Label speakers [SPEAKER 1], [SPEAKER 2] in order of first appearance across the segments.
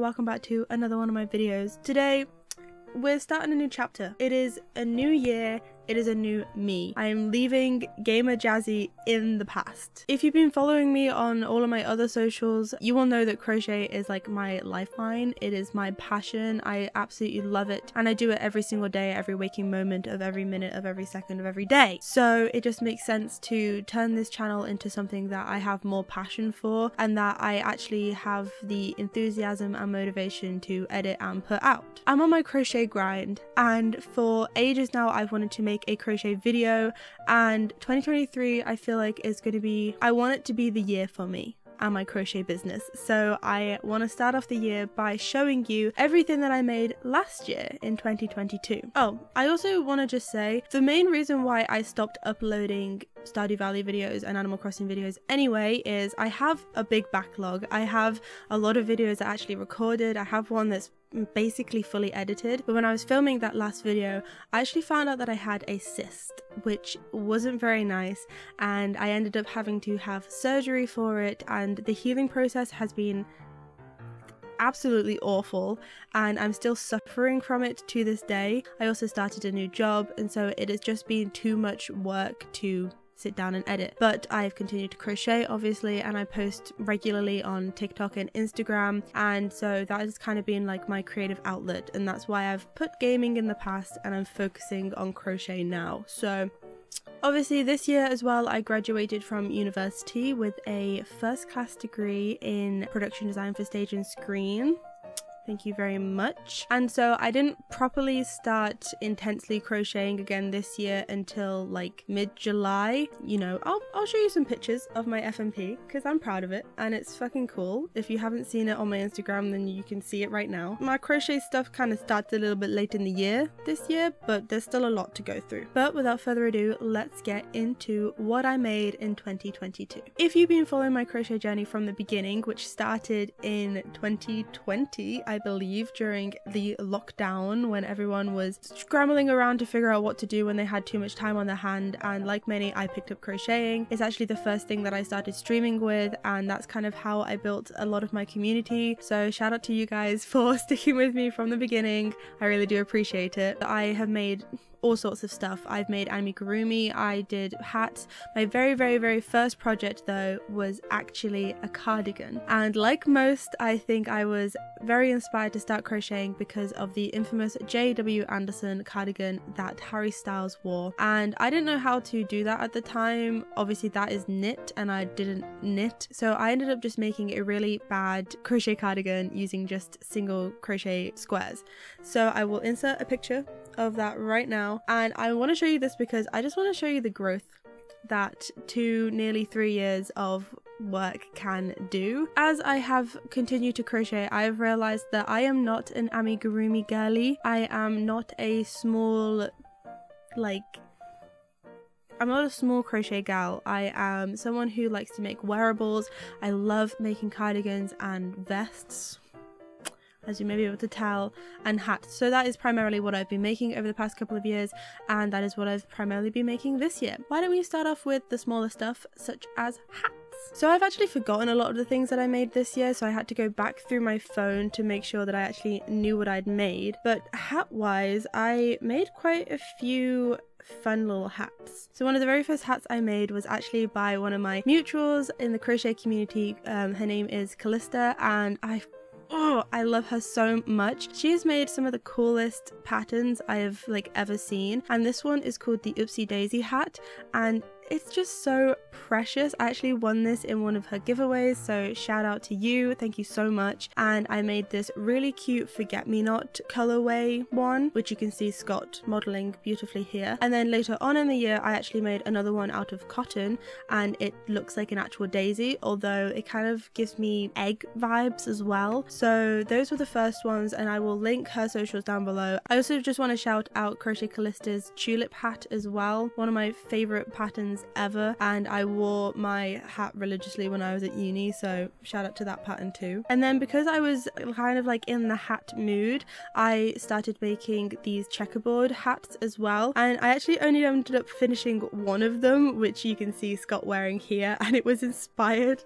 [SPEAKER 1] welcome welcome back to another one of my videos. Today, we're starting a new chapter. It is a new year, it is a new me. I am leaving Gamer Jazzy in the past. If you've been following me on all of my other socials, you will know that crochet is like my lifeline. It is my passion. I absolutely love it. And I do it every single day, every waking moment of every minute of every second of every day. So it just makes sense to turn this channel into something that I have more passion for and that I actually have the enthusiasm and motivation to edit and put out. I'm on my crochet grind and for ages now I've wanted to make make a crochet video and 2023 I feel like is going to be I want it to be the year for me and my crochet business. So I want to start off the year by showing you everything that I made last year in 2022. Oh, I also want to just say the main reason why I stopped uploading Stardew Valley videos and Animal Crossing videos anyway is I have a big backlog. I have a lot of videos that actually recorded. I have one that's basically fully edited but when I was filming that last video I actually found out that I had a cyst which wasn't very nice and I ended up having to have surgery for it and the healing process has been absolutely awful and I'm still suffering from it to this day. I also started a new job and so it has just been too much work to sit down and edit. But I've continued to crochet obviously and I post regularly on TikTok and Instagram and so that has kind of been like my creative outlet and that's why I've put gaming in the past and I'm focusing on crochet now. So Obviously, this year as well, I graduated from university with a first class degree in production design for stage and screen. Thank you very much. And so I didn't properly start intensely crocheting again this year until like mid-July. You know, I'll, I'll show you some pictures of my FMP because I'm proud of it and it's fucking cool. If you haven't seen it on my Instagram, then you can see it right now. My crochet stuff kind of started a little bit late in the year this year, but there's still a lot to go through. But without further ado, let's get into what I made in 2022. If you've been following my crochet journey from the beginning, which started in 2020, I believe, during the lockdown when everyone was scrambling around to figure out what to do when they had too much time on their hand. And like many, I picked up crocheting. It's actually the first thing that I started streaming with, and that's kind of how I built a lot of my community. So shout out to you guys for sticking with me from the beginning. I really do appreciate it. I have made all sorts of stuff. I've made amigurumi, I did hats. My very, very, very first project though was actually a cardigan. And like most, I think I was very inspired to start crocheting because of the infamous J.W. Anderson cardigan that Harry Styles wore. And I didn't know how to do that at the time. Obviously that is knit and I didn't knit. So I ended up just making a really bad crochet cardigan using just single crochet squares. So I will insert a picture of that right now. And I want to show you this because I just want to show you the growth that two nearly three years of work can do. As I have continued to crochet, I have realized that I am not an amigurumi girly. I am not a small, like, I'm not a small crochet gal. I am someone who likes to make wearables. I love making cardigans and vests as you may be able to tell, and hats. So that is primarily what I've been making over the past couple of years, and that is what I've primarily been making this year. Why don't we start off with the smaller stuff, such as hats? So I've actually forgotten a lot of the things that I made this year, so I had to go back through my phone to make sure that I actually knew what I'd made. But hat-wise, I made quite a few fun little hats. So one of the very first hats I made was actually by one of my mutuals in the crochet community. Um, her name is Callista and I oh, I love her so much. She has made some of the coolest patterns I have like ever seen. And this one is called the Oopsie Daisy hat. And it's just so precious. I actually won this in one of her giveaways, so shout out to you. Thank you so much. And I made this really cute Forget Me Not colorway one, which you can see Scott modeling beautifully here. And then later on in the year, I actually made another one out of cotton and it looks like an actual daisy, although it kind of gives me egg vibes as well. So those were the first ones and I will link her socials down below. I also just want to shout out Crochet Callista's tulip hat as well. One of my favorite patterns ever and I wore my hat religiously when I was at uni so shout out to that pattern too. And then because I was kind of like in the hat mood I started making these checkerboard hats as well and I actually only ended up finishing one of them which you can see Scott wearing here and it was inspired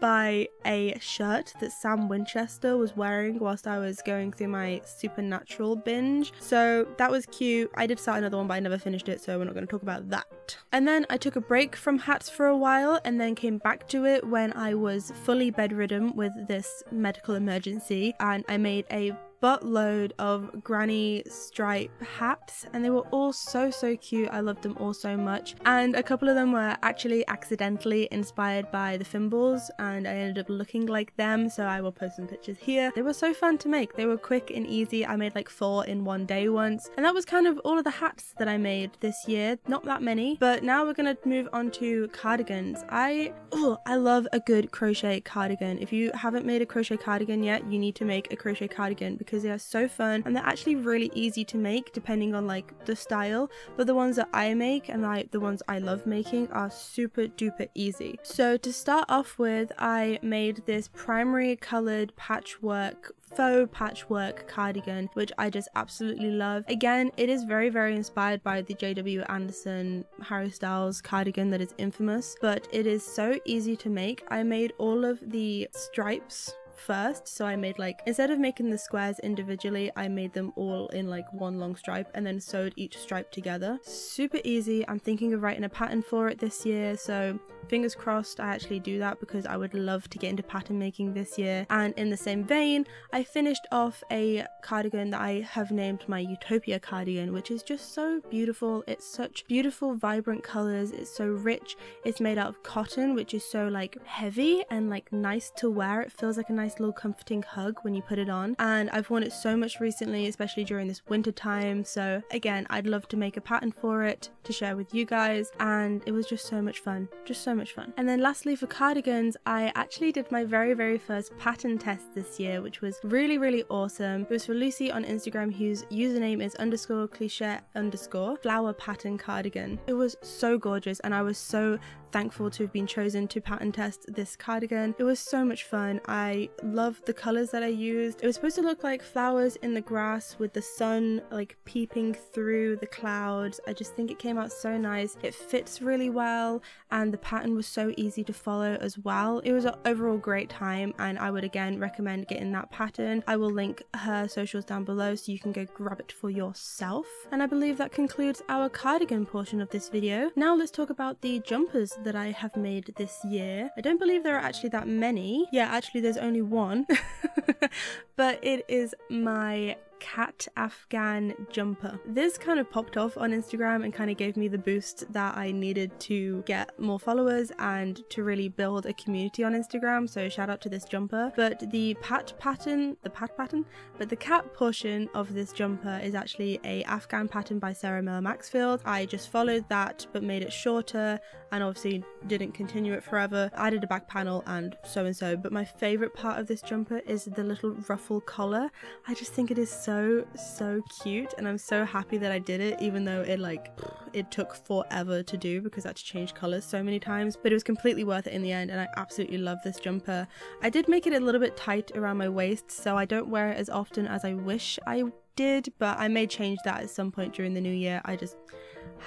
[SPEAKER 1] by a shirt that Sam Winchester was wearing whilst I was going through my Supernatural binge. So that was cute. I did start another one, but I never finished it, so we're not going to talk about that. And then I took a break from hats for a while and then came back to it when I was fully bedridden with this medical emergency and I made a buttload of granny stripe hats and they were all so so cute. I loved them all so much. And a couple of them were actually accidentally inspired by the Fimbles and i ended up looking like them so i will post some pictures here. They were so fun to make. They were quick and easy. I made like four in one day once. And that was kind of all of the hats that i made this year. Not that many. But now we're gonna move on to cardigans. I oh i love a good crochet cardigan. If you haven't made a crochet cardigan yet you need to make a crochet cardigan because because they are so fun and they're actually really easy to make depending on like the style but the ones that I make and like the ones I love making are super duper easy. So to start off with I made this primary coloured patchwork faux patchwork cardigan which I just absolutely love. Again it is very very inspired by the JW Anderson Harry Styles cardigan that is infamous but it is so easy to make. I made all of the stripes first so I made like instead of making the squares individually I made them all in like one long stripe and then sewed each stripe together super easy I'm thinking of writing a pattern for it this year so fingers crossed I actually do that because I would love to get into pattern making this year. And in the same vein, I finished off a cardigan that I have named my Utopia cardigan, which is just so beautiful. It's such beautiful, vibrant colors. It's so rich. It's made out of cotton, which is so like heavy and like nice to wear. It feels like a nice little comforting hug when you put it on. And I've worn it so much recently, especially during this winter time. So again, I'd love to make a pattern for it to share with you guys. And it was just so much fun. Just so much much fun. And then lastly for cardigans, I actually did my very, very first pattern test this year, which was really, really awesome. It was for Lucy on Instagram, whose username is underscore cliche underscore flower pattern cardigan. It was so gorgeous and I was so thankful to have been chosen to pattern test this cardigan. It was so much fun. I loved the colors that I used. It was supposed to look like flowers in the grass with the sun like peeping through the clouds. I just think it came out so nice. It fits really well and the pattern was so easy to follow as well. It was an overall great time and I would again recommend getting that pattern. I will link her socials down below so you can go grab it for yourself. And I believe that concludes our cardigan portion of this video. Now let's talk about the jumpers that I have made this year. I don't believe there are actually that many. Yeah, actually there's only one. but it is my cat Afghan jumper. This kind of popped off on Instagram and kind of gave me the boost that I needed to get more followers and to really build a community on Instagram. So shout out to this jumper. But the pat pattern, the pat pattern, but the cat portion of this jumper is actually a Afghan pattern by Sarah Miller Maxfield. I just followed that but made it shorter and obviously didn't continue it forever. Added a back panel and so and so. But my favorite part of this jumper is the little ruffle collar. I just think it is so so so cute and I'm so happy that I did it even though it like it took forever to do because I had to change colors so many times but it was completely worth it in the end and I absolutely love this jumper. I did make it a little bit tight around my waist so I don't wear it as often as I wish I did but I may change that at some point during the new year. I just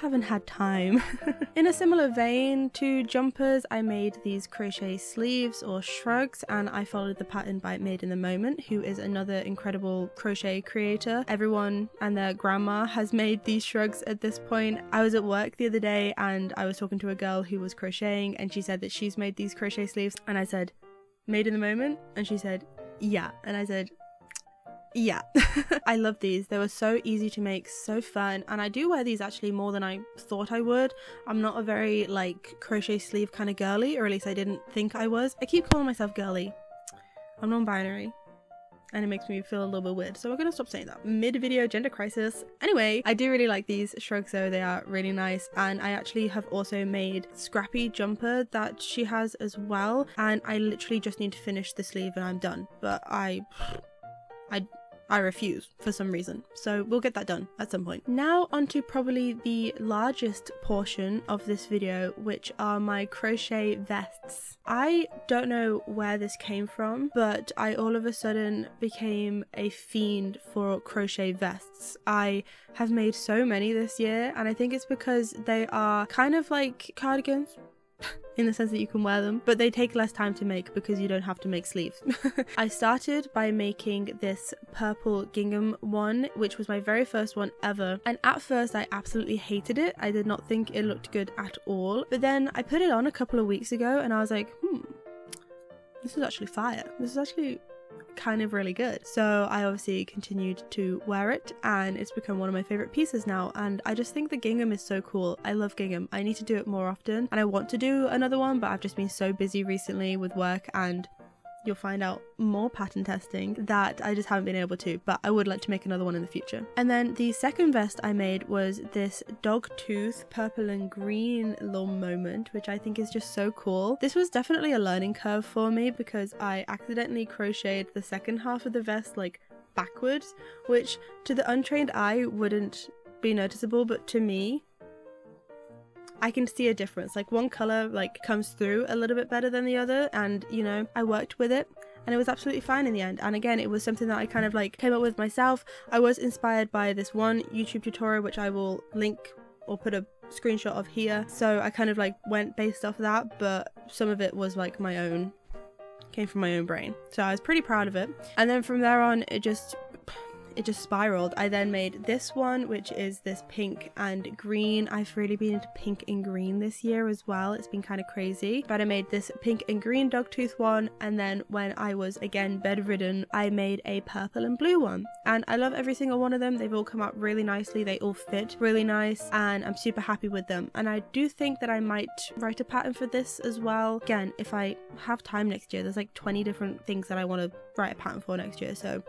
[SPEAKER 1] haven't had time. In a similar vein to jumpers, I made these crochet sleeves or shrugs and I followed the pattern by Made in the Moment, who is another incredible crochet creator. Everyone and their grandma has made these shrugs at this point. I was at work the other day and I was talking to a girl who was crocheting and she said that she's made these crochet sleeves and I said, Made in the Moment? And she said, yeah. And I said, yeah. I love these. They were so easy to make so fun and i do wear these actually more than i thought i would. I'm not a very like crochet sleeve kind of girly or at least i didn't think i was. I keep calling myself girly. I'm non-binary and it makes me feel a little bit weird so we're gonna stop saying that. Mid-video gender crisis. Anyway i do really like these shrugs though. They are really nice and i actually have also made scrappy jumper that she has as well and i literally just need to finish the sleeve and i'm done but i I refuse for some reason. So we'll get that done at some point. Now onto probably the largest portion of this video, which are my crochet vests. I don't know where this came from, but I all of a sudden became a fiend for crochet vests. I have made so many this year, and I think it's because they are kind of like cardigans, in the sense that you can wear them, but they take less time to make because you don't have to make sleeves. I started by making this purple gingham one, which was my very first one ever. And at first I absolutely hated it. I did not think it looked good at all. But then I put it on a couple of weeks ago and I was like, hmm, this is actually fire. This is actually kind of really good. So I obviously continued to wear it and it's become one of my favorite pieces now and I just think the gingham is so cool. I love gingham. I need to do it more often and I want to do another one but I've just been so busy recently with work and you'll find out more pattern testing that I just haven't been able to, but I would like to make another one in the future. And then the second vest I made was this dog tooth purple and green little moment, which I think is just so cool. This was definitely a learning curve for me because I accidentally crocheted the second half of the vest like backwards, which to the untrained eye wouldn't be noticeable, but to me, I can see a difference. Like one color like comes through a little bit better than the other and you know, I worked with it and it was absolutely fine in the end. And again, it was something that I kind of like came up with myself. I was inspired by this one YouTube tutorial which I will link or put a screenshot of here. So I kind of like went based off of that, but some of it was like my own came from my own brain. So I was pretty proud of it. And then from there on, it just it just spiraled. I then made this one, which is this pink and green. I've really been into pink and green this year as well. It's been kind of crazy. But I made this pink and green dogtooth one. And then when I was again bedridden, I made a purple and blue one. And I love every single one of them. They've all come out really nicely. They all fit really nice. And I'm super happy with them. And I do think that I might write a pattern for this as well. Again, if I have time next year, there's like 20 different things that I want to write a pattern for next year. So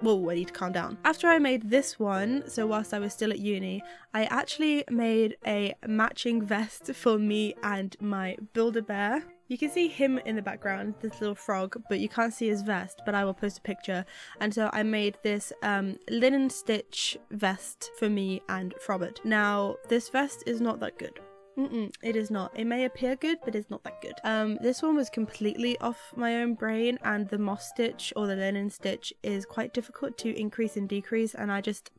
[SPEAKER 1] whoa, I need to calm down. After I made this one, so whilst I was still at uni, I actually made a matching vest for me and my Build-A-Bear. You can see him in the background, this little frog, but you can't see his vest, but I will post a picture. And so I made this um, linen stitch vest for me and Frobert. Now, this vest is not that good. Mm-mm, it is not. It may appear good, but it's not that good. Um, this one was completely off my own brain, and the moss stitch or the linen stitch is quite difficult to increase and decrease, and I just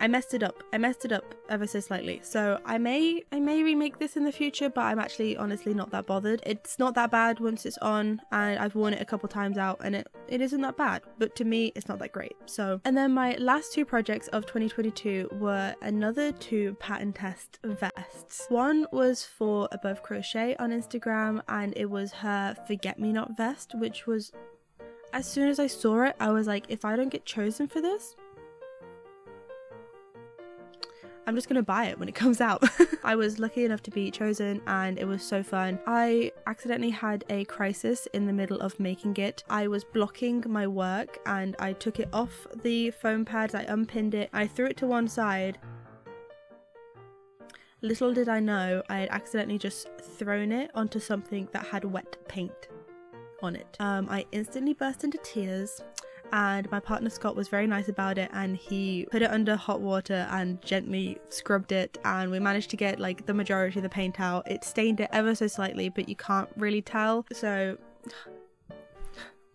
[SPEAKER 1] I messed it up. I messed it up ever so slightly. So I may I may remake this in the future, but I'm actually honestly not that bothered. It's not that bad once it's on and I've worn it a couple times out and it, it isn't that bad. But to me it's not that great. So and then my last two projects of 2022 were another two pattern test vests. One was for Above Crochet on Instagram and it was her Forget Me Not vest, which was as soon as I saw it, I was like, if I don't get chosen for this, I'm just gonna buy it when it comes out. I was lucky enough to be chosen and it was so fun. I accidentally had a crisis in the middle of making it. I was blocking my work and I took it off the foam pads, I unpinned it, I threw it to one side. Little did I know I had accidentally just thrown it onto something that had wet paint on it. Um, I instantly burst into tears and my partner Scott was very nice about it and he put it under hot water and gently scrubbed it and we managed to get like the majority of the paint out. It stained it ever so slightly but you can't really tell so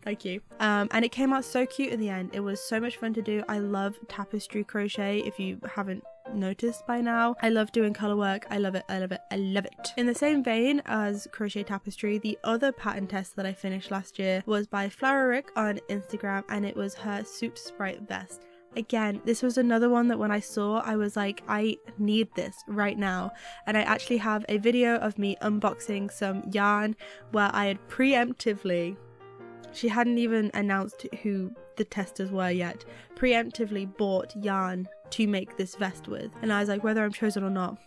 [SPEAKER 1] Thank you. Um, and it came out so cute in the end. It was so much fun to do. I love tapestry crochet. If you haven't noticed by now. I love doing color work. I love it. I love it. I love it. In the same vein as crochet tapestry, the other pattern test that I finished last year was by Flowerieck on Instagram and it was her suit sprite vest. Again, this was another one that when I saw, I was like, I need this right now. And I actually have a video of me unboxing some yarn where I had preemptively, she hadn't even announced who the testers were yet, preemptively bought yarn to make this vest with. And I was like, whether I'm chosen or not,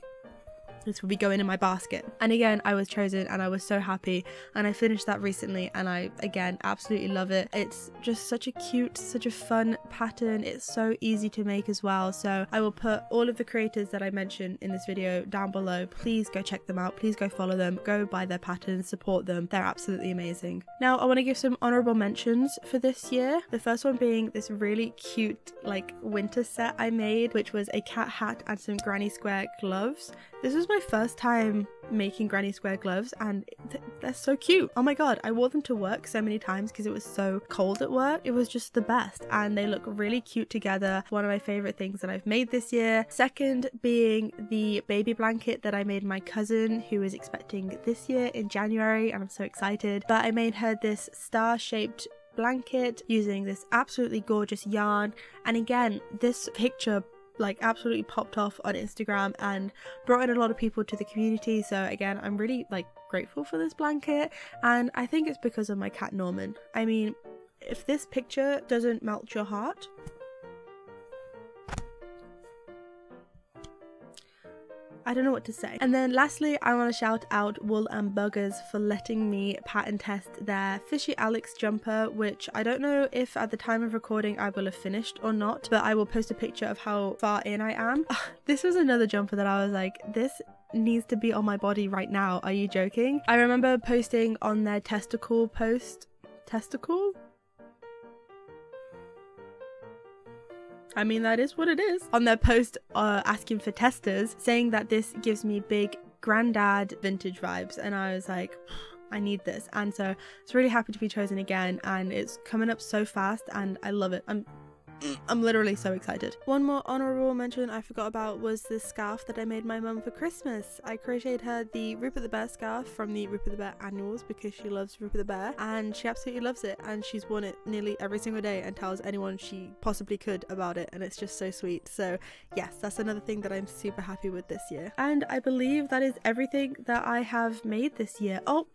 [SPEAKER 1] this will be going in my basket. And again, I was chosen and I was so happy. And I finished that recently and I, again, absolutely love it. It's just such a cute, such a fun pattern. It's so easy to make as well. So I will put all of the creators that I mentioned in this video down below. Please go check them out. Please go follow them. Go buy their patterns, support them. They're absolutely amazing. Now, I want to give some honorable mentions for this year. The first one being this really cute, like, winter set I made, which was a cat hat and some granny square gloves. This was my first time making granny square gloves and th they're so cute. Oh my god, I wore them to work so many times because it was so cold at work. It was just the best and they look really cute together. One of my favorite things that I've made this year. Second being the baby blanket that I made my cousin who is expecting this year in January and I'm so excited. But I made her this star shaped blanket using this absolutely gorgeous yarn and again this picture like absolutely popped off on Instagram and brought in a lot of people to the community. So again, I'm really like grateful for this blanket and I think it's because of my cat Norman. I mean, if this picture doesn't melt your heart, I don't know what to say. And then lastly, I want to shout out Wool and Buggers for letting me pattern test their Fishy Alex jumper, which I don't know if at the time of recording I will have finished or not, but I will post a picture of how far in I am. Ah, this was another jumper that I was like, this needs to be on my body right now. Are you joking? I remember posting on their testicle post. Testicle? I mean, that is what it is. On their post uh, asking for testers, saying that this gives me big granddad vintage vibes. And I was like, I need this. And so it's really happy to be chosen again. And it's coming up so fast and I love it. I'm I'm literally so excited. One more honorable mention I forgot about was this scarf that I made my mum for Christmas. I crocheted her the Rupert the Bear scarf from the Rupert the Bear annuals because she loves Rupert the Bear and she absolutely loves it and she's worn it nearly every single day and tells anyone she possibly could about it and it's just so sweet. So yes, that's another thing that I'm super happy with this year. And I believe that is everything that I have made this year. Oh,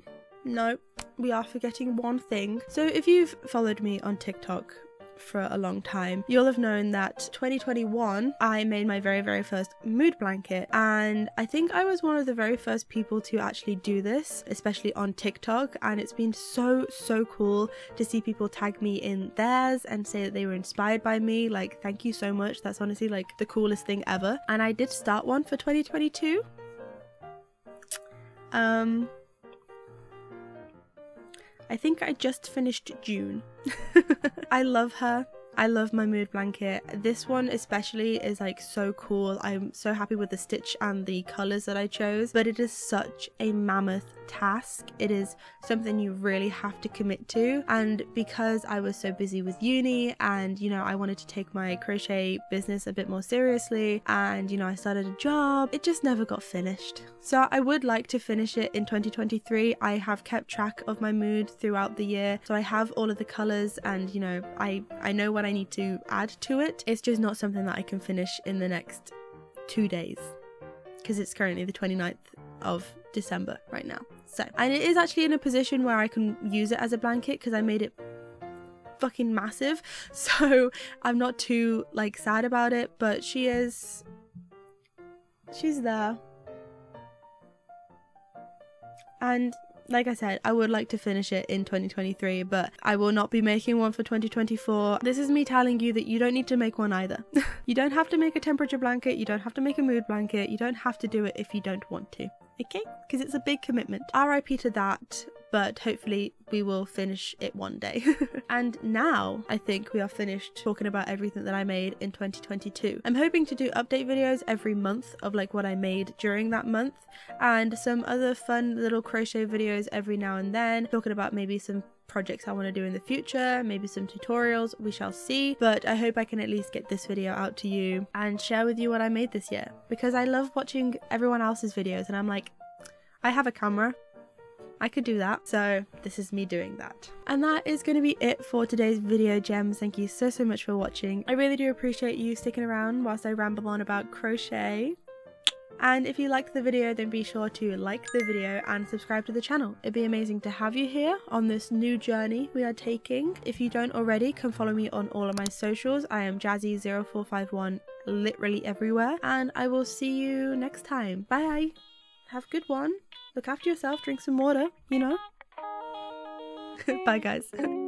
[SPEAKER 1] no, we are forgetting one thing. So if you've followed me on TikTok for a long time, you'll have known that 2021 I made my very, very first mood blanket. And I think I was one of the very first people to actually do this, especially on TikTok. And it's been so, so cool to see people tag me in theirs and say that they were inspired by me. Like, thank you so much. That's honestly like the coolest thing ever. And I did start one for 2022. Um, I think I just finished June. I love her. I love my mood blanket. This one especially is like so cool. I'm so happy with the stitch and the colors that I chose, but it is such a mammoth task. It is something you really have to commit to. And because I was so busy with uni and, you know, I wanted to take my crochet business a bit more seriously and, you know, I started a job, it just never got finished. So I would like to finish it in 2023. I have kept track of my mood throughout the year. So I have all of the colors and, you know, I, I know what I need to add to it. It's just not something that I can finish in the next two days because it's currently the 29th of December right now. So, and it is actually in a position where I can use it as a blanket because I made it fucking massive. So I'm not too like sad about it, but she is, she's there. And like I said, I would like to finish it in 2023, but I will not be making one for 2024. This is me telling you that you don't need to make one either. you don't have to make a temperature blanket, you don't have to make a mood blanket, you don't have to do it if you don't want to. Okay? Because it's a big commitment. RIP to that, but hopefully we will finish it one day. and now I think we are finished talking about everything that I made in 2022. I'm hoping to do update videos every month of like what I made during that month and some other fun little crochet videos every now and then, talking about maybe some projects I want to do in the future, maybe some tutorials, we shall see. But I hope I can at least get this video out to you and share with you what I made this year because I love watching everyone else's videos and I'm like, I have a camera, I could do that. So this is me doing that. And that is going to be it for today's video gems. Thank you so, so much for watching. I really do appreciate you sticking around whilst I ramble on about crochet. And if you liked the video, then be sure to like the video and subscribe to the channel. It'd be amazing to have you here on this new journey we are taking. If you don't already, come follow me on all of my socials. I am Jazzy0451 literally everywhere. And I will see you next time. Bye! Have a good one. Look after yourself, drink some water, you know? Bye, guys.